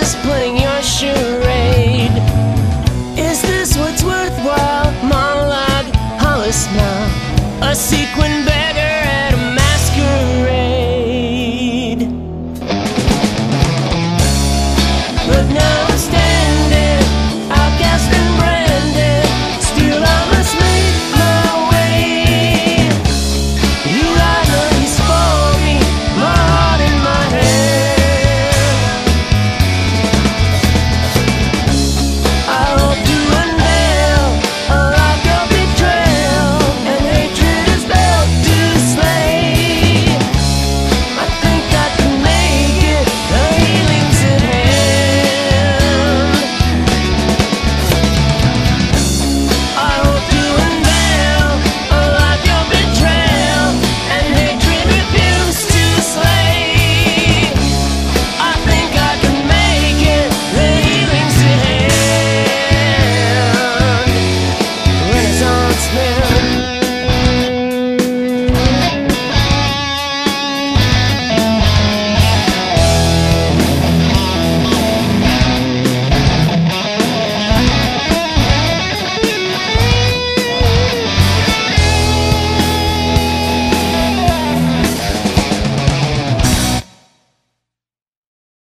just.